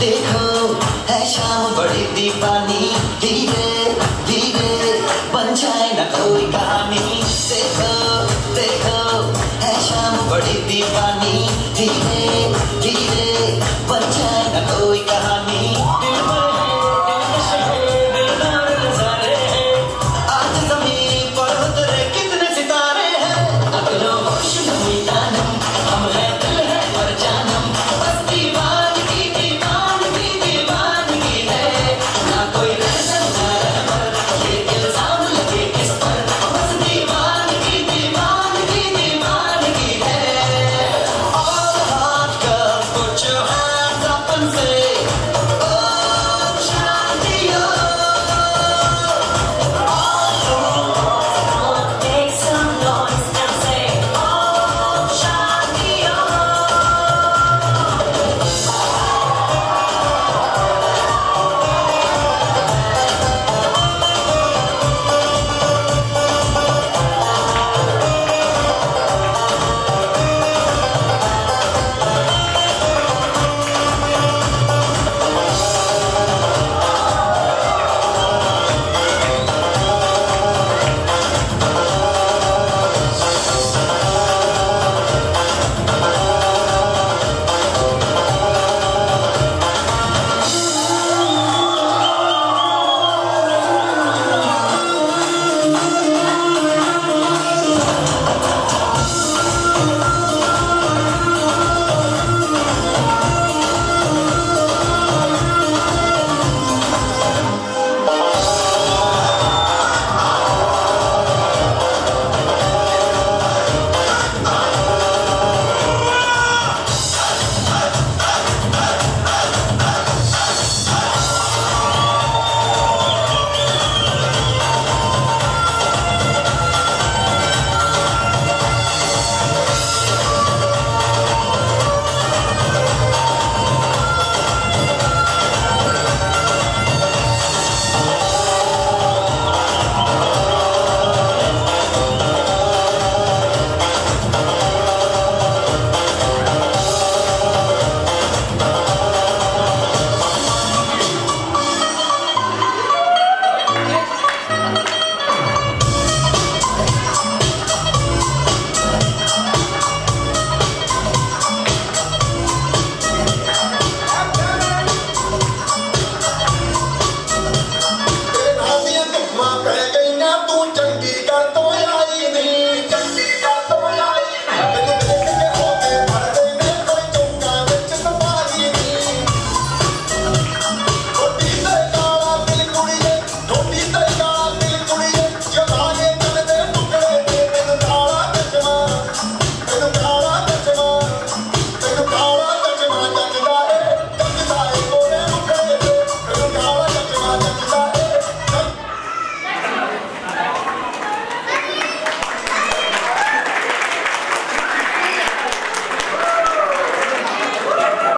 देखो है? शाम बड़ी दीपानी धीरे धीरे बन जाए न कोई कहानी। देखो देखो, है शाम बड़ी दीपानी धीरे धीरे बन जाए न कोई कहानी। आज ज़मीन पर उतरे कितने सितारे हैं। अगलों को शुभ मिला